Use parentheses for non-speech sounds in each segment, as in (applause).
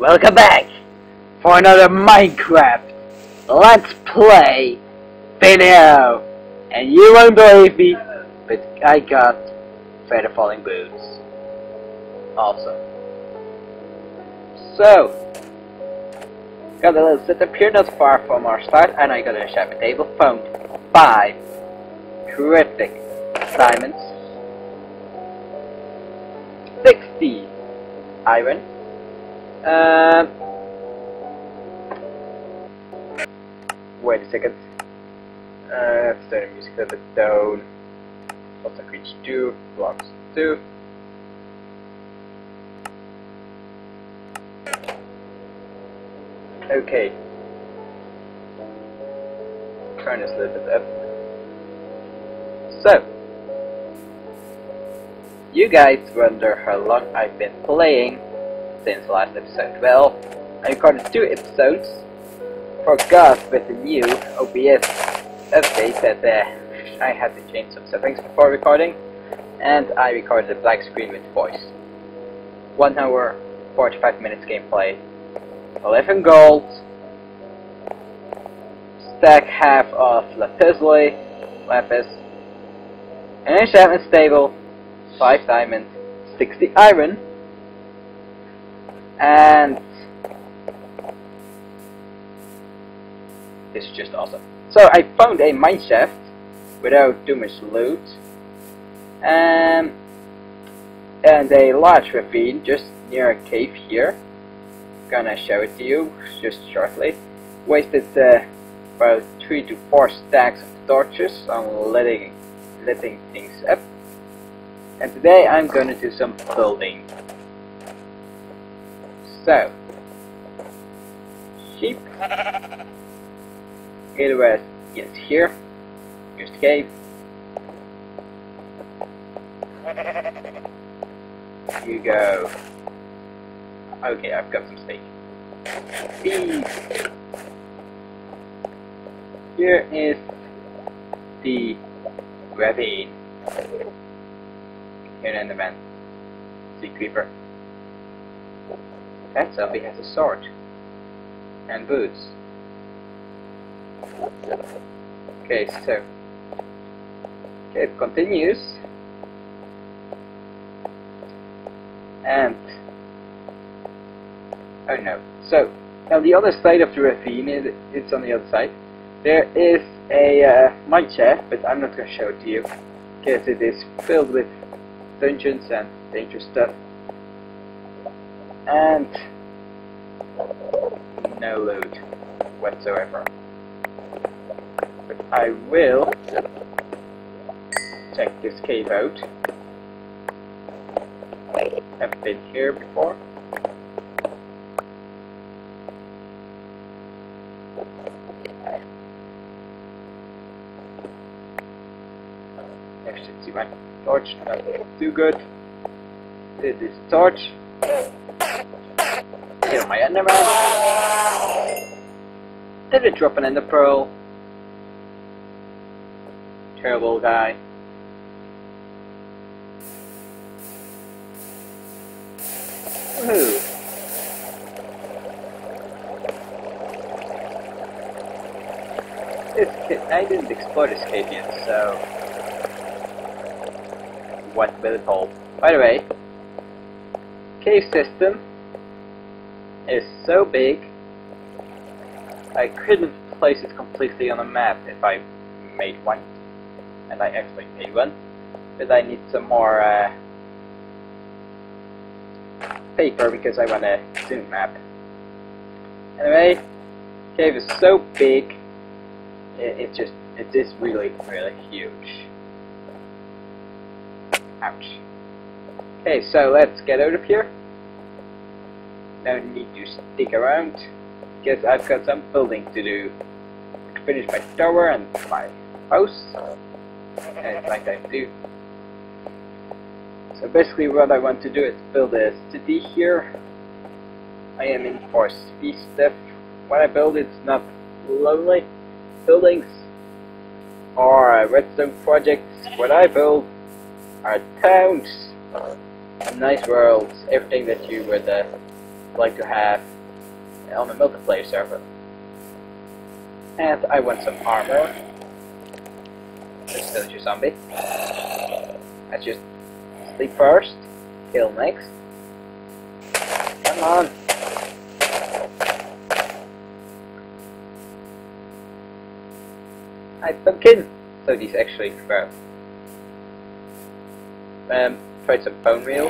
Welcome back for another Minecraft Let's Play video. And you won't believe me, but I got feather falling boots. Awesome. So, got a little setup here not far from our start, and I got a shopping table. Found five terrific diamonds, 60 iron, um, wait a second. Uh, have to turn the music a bit down. Also reach 2, blocks 2. Okay. Turn this a little bit up. So, you guys wonder how long I've been playing since last episode. Well, I recorded two episodes. for Forgot with the new OBS update that uh, I had to change some settings before recording, and I recorded a black screen with voice. 1 hour, 45 minutes gameplay, 11 gold, stack half of lapis lapis, an enchantment stable, 5 diamonds, 60 iron, and this is just awesome. So I found a mine shaft without too much loot, um, and a large ravine just near a cave here. Gonna show it to you just shortly. Wasted uh, about three to four stacks of torches on letting letting things up. And today I'm gonna do some building. So, sheep. West, yes, here. Here's the cave. You go. Okay, I've got some steak. Beef. Here is the ravine. Here in the man. See creeper. Zombie has a sword. And boots. Okay, so. Okay, it continues. And. Oh no. So, on the other side of the ravine, it, it's on the other side, there is a uh, mine shaft, but I'm not going to show it to you. Because it is filled with dungeons and dangerous stuff. And no loot whatsoever. But I will check this cave out. I've been here before. I should see my torch, not too good. This is torch. Did it drop an ender pearl? Terrible guy. Woohoo! I didn't explore this cave yet, so what will it hold? By the way, cave system so big I couldn't place it completely on a map if I made one and I actually made one. But I need some more uh, paper because I want a zoom map. Anyway cave is so big it, it just it is really really huge. Ouch. Okay so let's get out of here no need to stick around because I've got some building to do. To finish my tower and my house and like I do. So basically what I want to do is build a city here. I am in for speed stuff. When I build it's not lonely buildings or redstone projects. What I build are towns. Nice worlds everything that you would uh, like to have on a multiplayer server. And I want some armor. Let's kill you zombie. Let's just sleep first, kill next. Come on. Hi pumpkin! So these actually grow. Um, try some bone meal.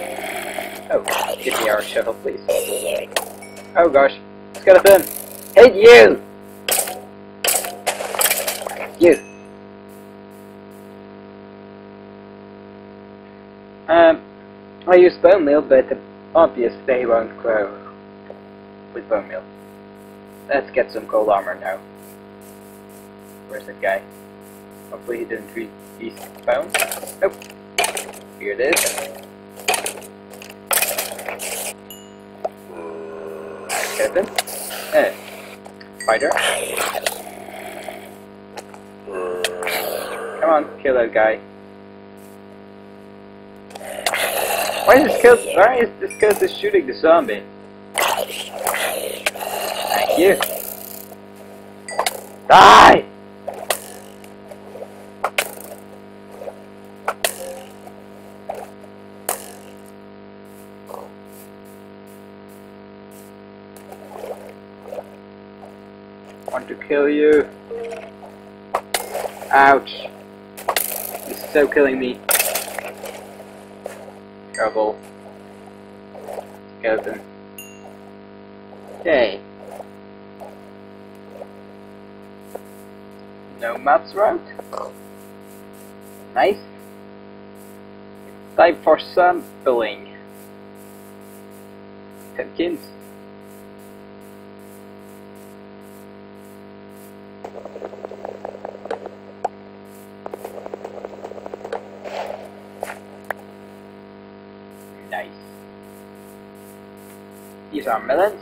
Oh, give me our shovel please. Oh gosh, it's got a skeleton! Hate you! You! Um, I use bone meal, but obviously they won't grow with bone meal. Let's get some gold armor now. Where's that guy? Hopefully he didn't read these bones. Nope. Here it is. Skeleton. Eh. Spider. Come on, kill that guy. Why is this skeleton, why is this skeleton shooting the zombie? Thank you. Die! Kill you. Ouch. He's so killing me. Trouble. Skeleton. Yay. No maps route. Nice. Time for sampling. Pumpkins. These are melons.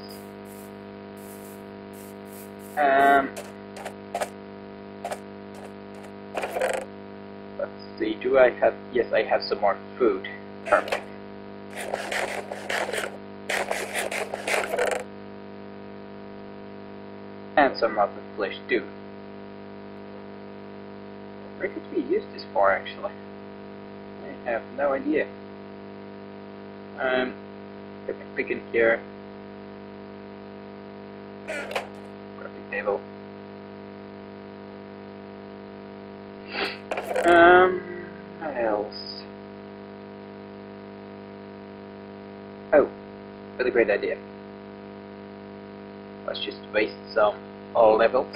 Um, let's see, do I have, yes I have some more food. Perfect. And some other flesh too. Where could we use this for actually? I have no idea. Um, get pick in here. Great idea. Let's just waste some all levels.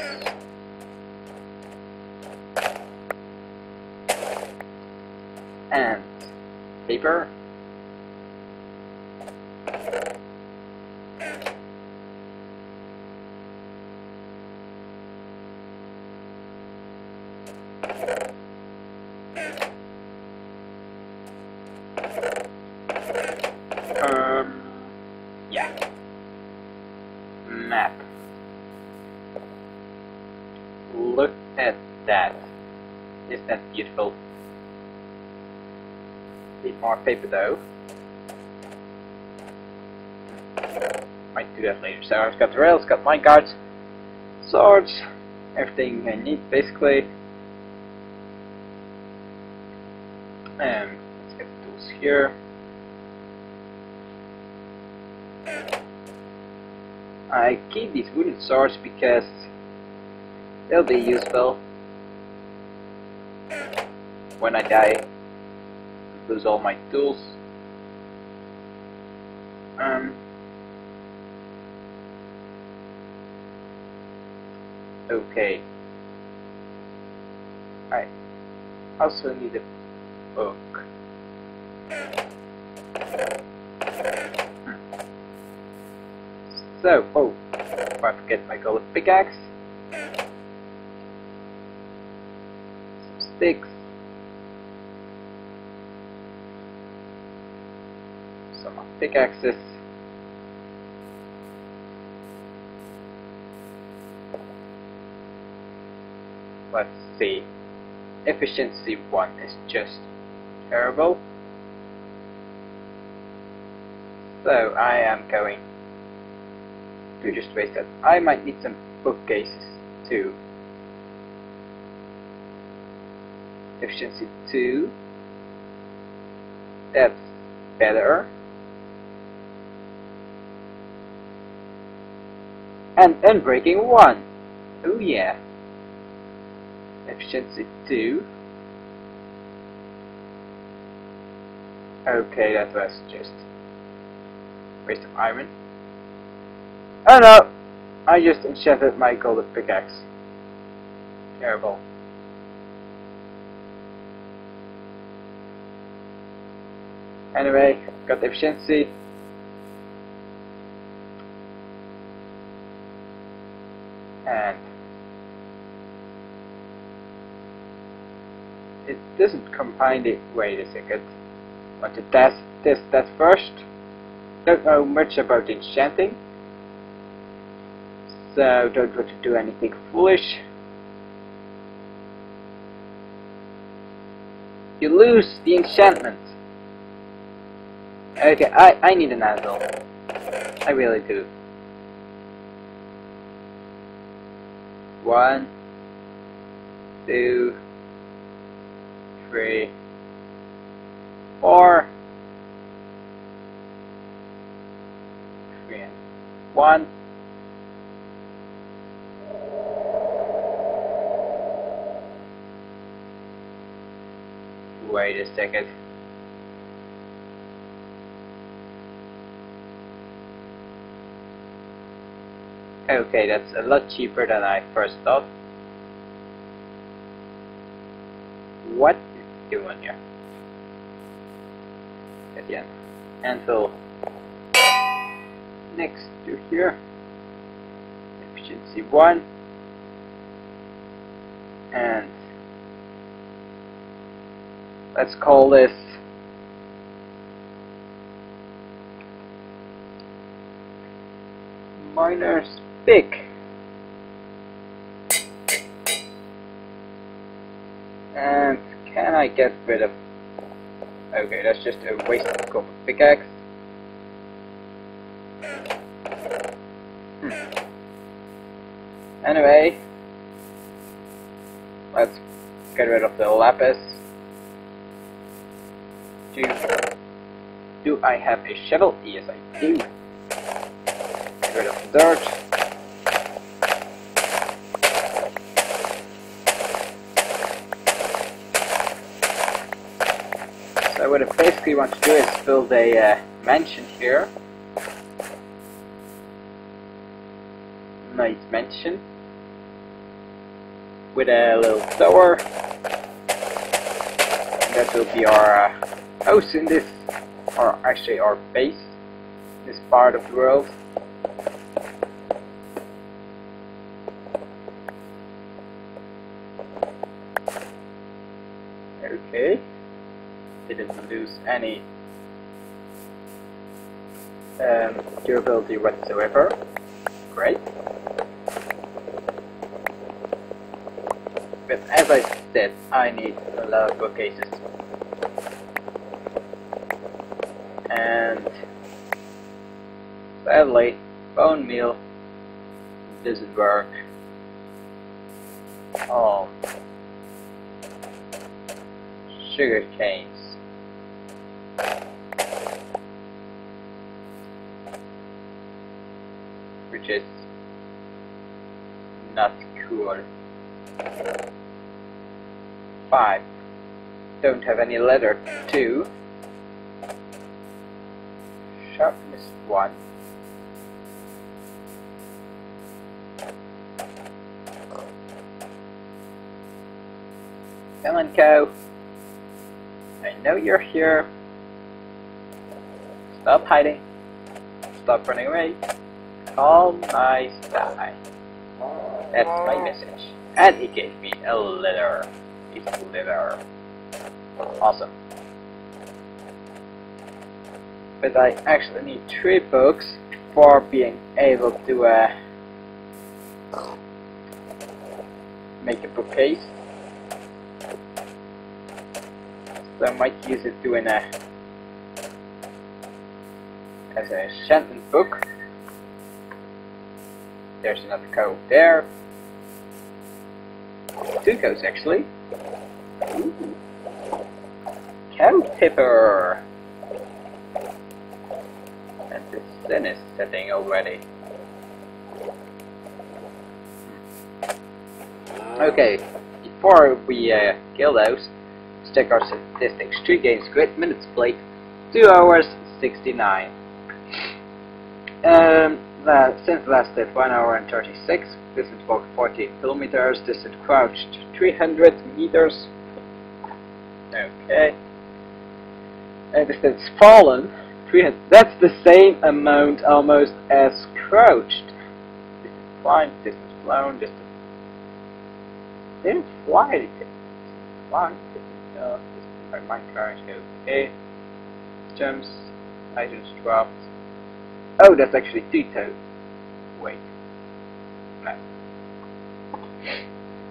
And paper. More paper though. Might do that later. So I've got the rails, got minecarts, swords, everything I need basically. And let's get the tools here. I keep these wooden swords because they'll be useful when I die. Lose all my tools. Um. Okay. I also need a book. So, oh, I forget my golden pickaxe. Some sticks. Some more pickaxes. Let's see. Efficiency 1 is just terrible. So I am going to just waste that. I might need some bookcases too. Efficiency 2. That's better. And unbreaking 1. Oh yeah. Efficiency 2. Okay, that was just waste of iron. Oh no! I just enchanted my golden pickaxe. Terrible. Anyway, got efficiency. Doesn't combine it. Wait a second. Want to test test that first. Don't know much about enchanting, so don't want to do anything foolish. You lose the enchantment. Okay, I, I need an anvil. I really do. One, two, three, and one. Wait a second. Okay, that's a lot cheaper than I first thought. What is doing here? End. Anvil next to here. Efficiency 1. And let's call this miner's pick. I get rid of... Okay, that's just a waste of copper pickaxe. Hmm. Anyway, let's get rid of the lapis. Do, do I have a shovel? Yes, I do. Get rid of the dirt. Basically want to do is build a uh, mansion here. Nice mansion. With a little tower. That will be our uh, house in this, or actually our base, this part of the world. Any um, durability whatsoever. Great. But as I said, I need a lot of bookcases. And sadly, bone meal doesn't work. Oh, sugar cane. Not cool. 5. Don't have any letter 2. Sharpness 1. Come on, cow. I know you're here. Stop hiding. Stop running away. All my die. That's my message. And he gave me a letter. It's a letter. Awesome. But I actually need three books for being able to uh, make a bookcase. So I might use it doing a as a enchantment book. there's another cove there. Two coves actually. Ooh. Cow tipper. And the sun is setting already. Okay, before we uh, kill those, let's check our statistics. 3 games, great minutes played, 2 hours 69. Um, that, since lasted 1 hour and 36, distance walked 40 kilometers, distance crouched 300 meters. Okay. And distance fallen, 300, that's the same amount almost as crouched. Distance climbed, distance flown, distance didn't fly anything. Fly, didn't, uh, distance by Minecraft, okay. Jumps, items dropped. Oh, that's actually Tito. Wait.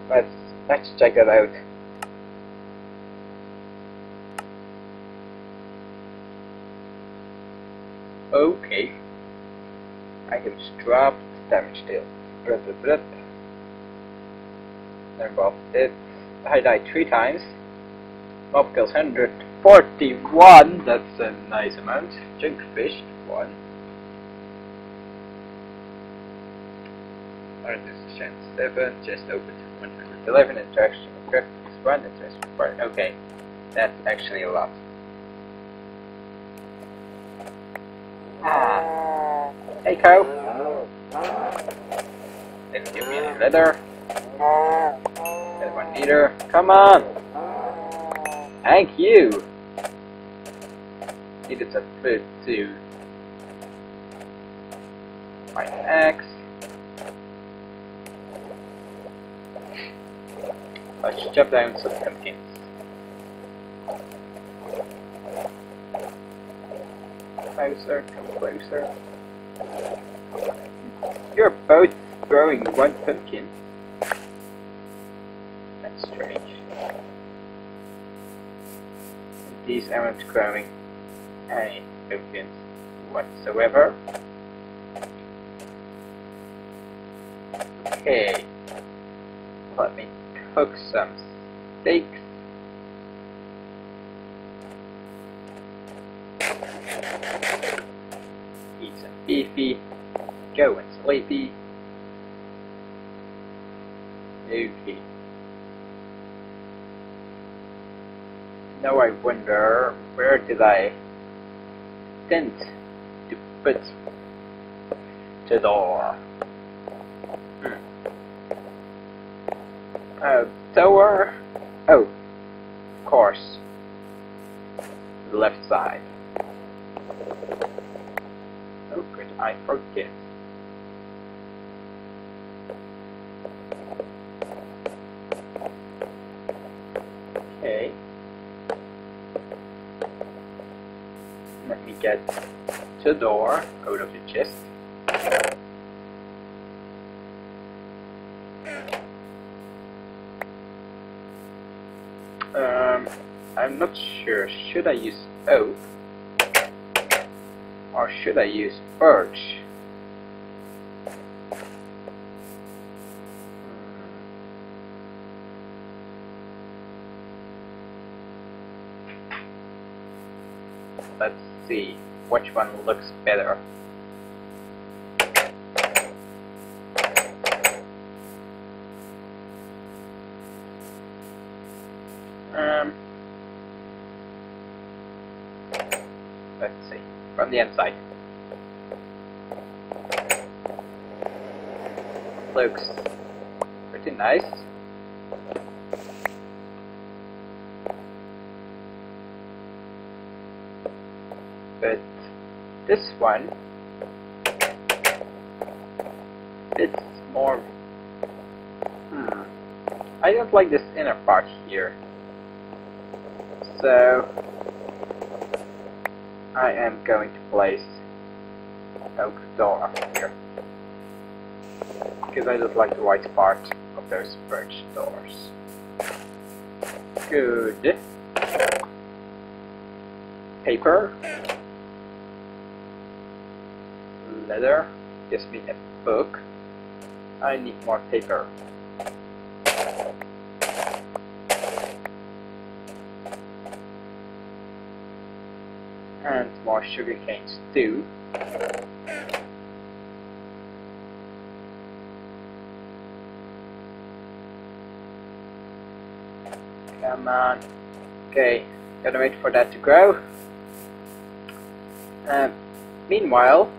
Let's let's check that out. Okay. I Items dropped, damage deal. Blip, blip, blip. Involved it. I died three times. Mob kills 141, that's a nice amount. Junkfish, one. Resistance 7, just opened 111 interaction with one interaction part. Okay, that's actually a lot. Ah. Hey, cow. Didn't give me any leather. Get one meter. Come on. Thank you. Needed some food too. My axe. Jump down some pumpkins. Closer, come closer. You're both growing one pumpkin. That's strange. These aren't growing any pumpkins whatsoever. Okay. Let me cook some steaks. Eat some beefy. Go and sleepy. Okay. Now I wonder where did I tend to put to the door? Uh, tower. Oh, of course. The left side. Oh, I forget? Okay. Let me get the door out of the chest. Um, I'm not sure. Should I use oak? Or should I use birch? Let's see which one looks better. Inside. Looks pretty nice. But this one it's more hmm I don't like this inner part here. So I am going to place oak door up here. Because I don't like the white part of those birch doors. Good. Paper. Leather. Gives me a book. I need more paper. More sugar canes too. Come on. Okay, gotta wait for that to grow. Um, meanwhile,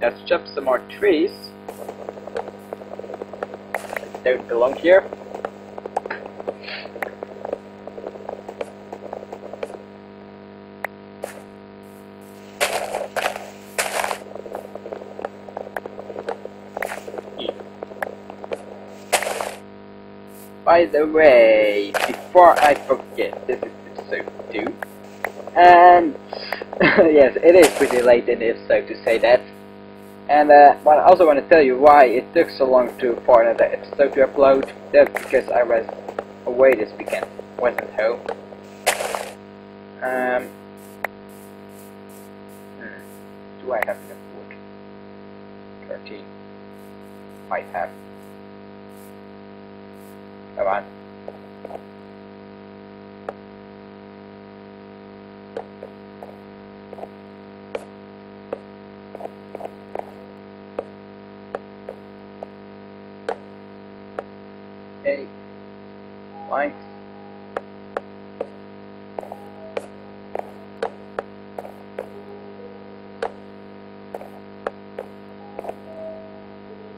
let's chop some more trees. They don't belong here. By the way, before I forget, this is episode 2. And (laughs) yes, it is pretty late in the episode to say that. And uh, but I also want to tell you why it took so long to for another episode to upload. That's because I was away this weekend, wasn't home. Um, hmm, do I have enough wood? 13. Might have. Hey. Planks.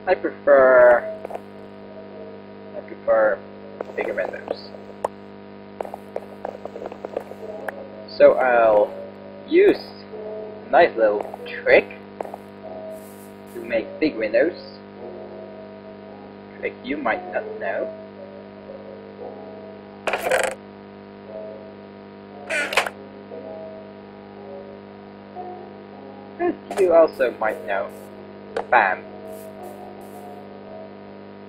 I prefer nice little trick to make big windows. Trick you might not know. As you also might know. Bam.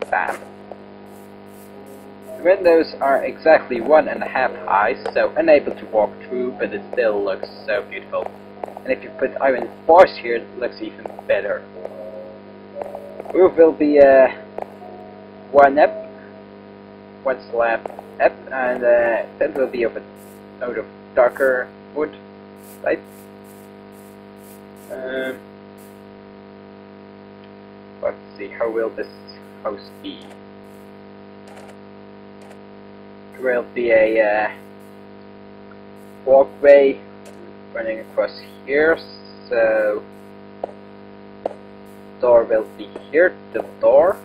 Bam. The windows are exactly one and a half high, so unable to walk through, but it still looks so beautiful. And if you put iron bars here, it looks even better. Roof will be uh, one up, one slab up, and uh, that will be of a out of darker wood type. Um, let's see, how will this house be? There will be a uh, walkway running across here, so door will be here, the door.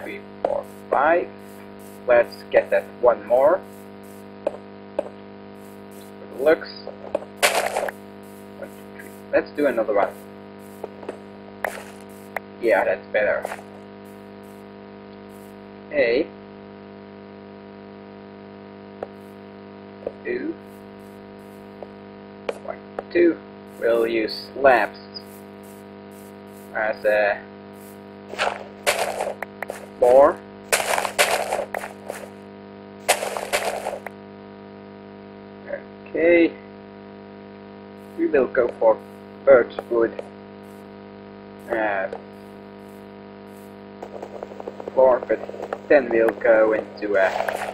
Three, four, five. Let's get that one more. Just for the looks. One, two, three. Let's do another one. Yeah, that's better. A. Two. We'll use slabs as a more. Okay. We will go for birch wood uh, as floor, but then we'll go into a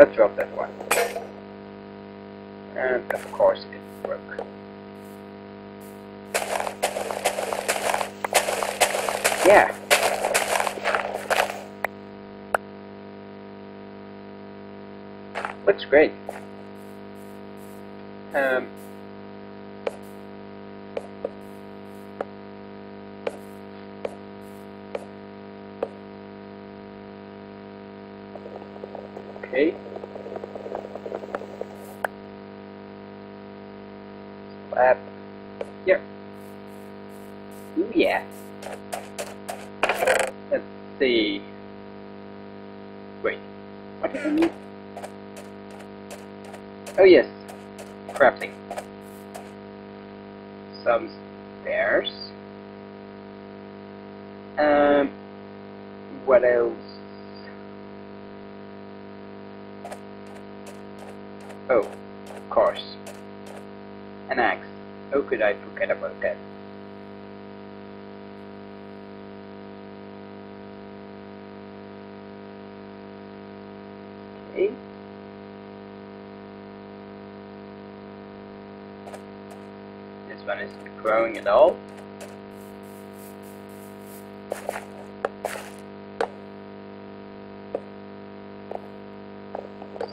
Let's drop that one. And of course it broke. Yeah. Looks great. Um, okay. Slap. Here. Ooh growing at all.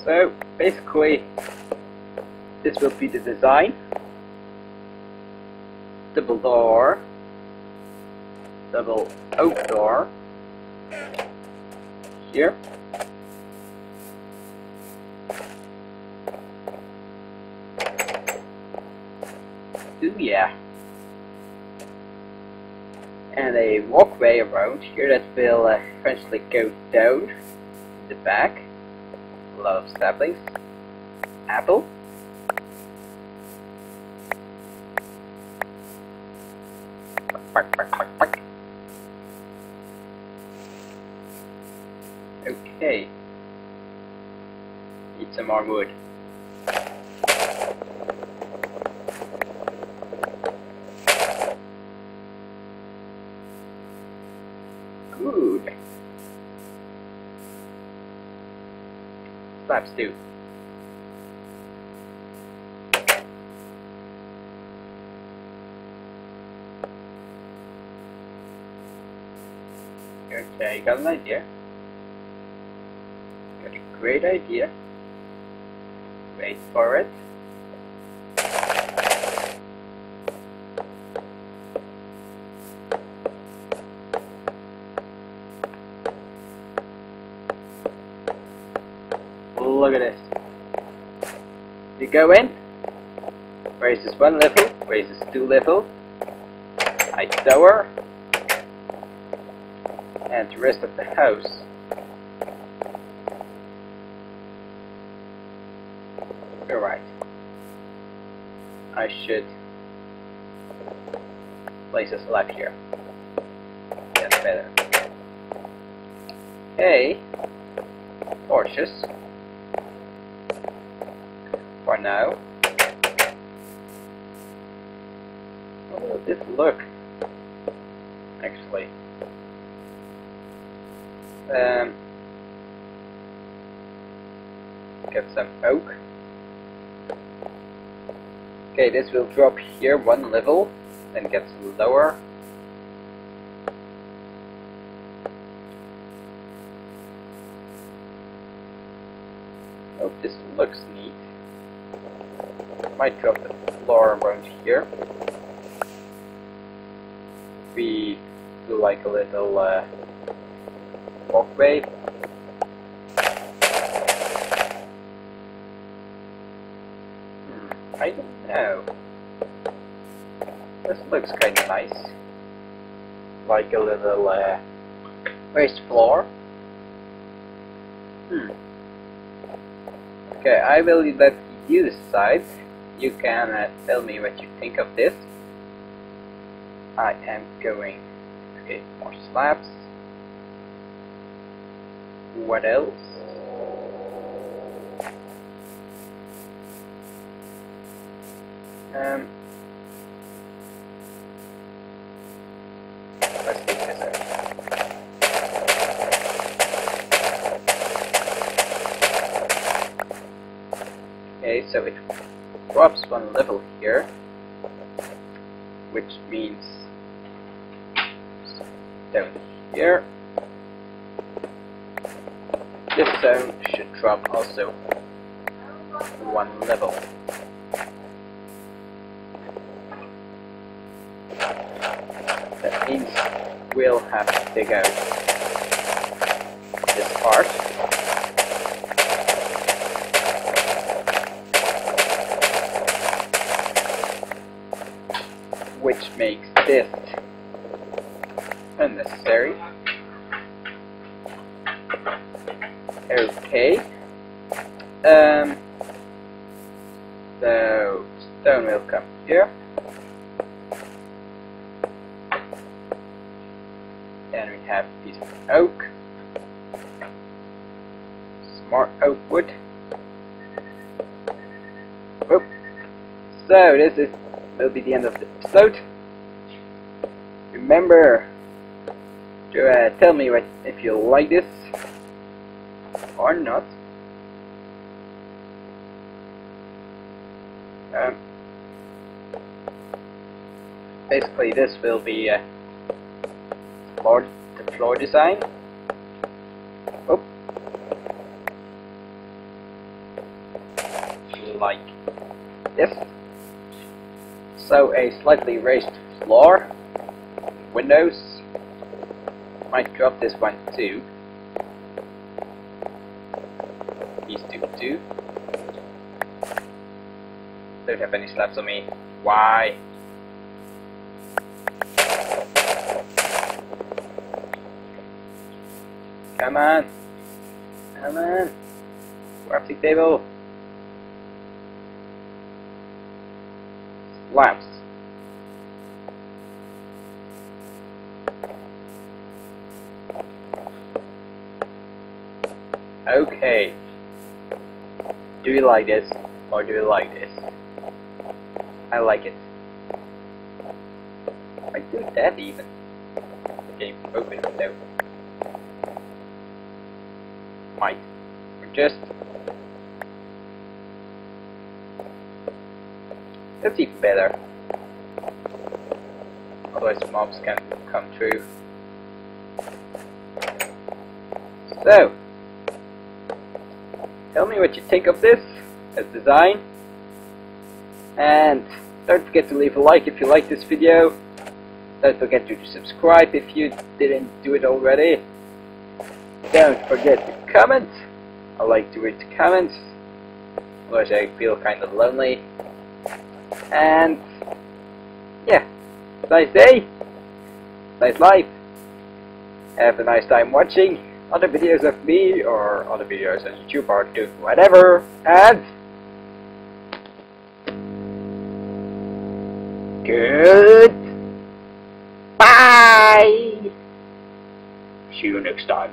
So basically this will be the design. Double door, double oak door here. Ooh yeah. And a walkway around here that will uh, eventually go down the back a lot of saplings. Apple. Okay. Need some more wood. Good. slabs too. Okay, got an idea. Got a great idea. Wait for it. You go in, raises one level, raises two level, I tower, and the rest of the house. Alright. I should place a slab here. That's better. Okay. Torches for now. How will this look? Actually. Um, get some oak. Okay, this will drop here one level, then gets lower. Hope this looks might drop the floor around here. We do like a little uh, walkway. Hmm, I don't know. This looks kind of nice. Like a little uh, raised floor. Hmm. Okay, I will let you decide you can uh, tell me what you think of this. I am going to create more slabs. What else? Um, let's this. Okay, so it drops one level here, which means down here. This zone should drop also one level. That means we'll have to dig out this part. Which makes this unnecessary. Okay. Um, so, stone will come here. And we have a piece of oak. Smart oak wood. Whoop. So this is will be the end of the episode. Remember to uh, tell me what, if you like this or not. Um, basically, this will be uh, floor, the floor design. Oh. Like this. So a slightly raised floor, windows, might drop this one too. These two too. Don't have any slabs on me. Why? Come on. Come on. Crafting table. Okay. Do you like this? Or do you like this? I like it. I do that even. Okay, open window. Might. Or just... That's even better. Otherwise mobs can come through. So, tell me what you think of this as design. And don't forget to leave a like if you like this video. Don't forget to subscribe if you didn't do it already. Don't forget to comment. I like to read the comments. Otherwise I feel kind of lonely. And yeah, nice day, nice life. Have a nice time watching other videos of me or other videos on YouTube or do whatever. And good bye. See you next time.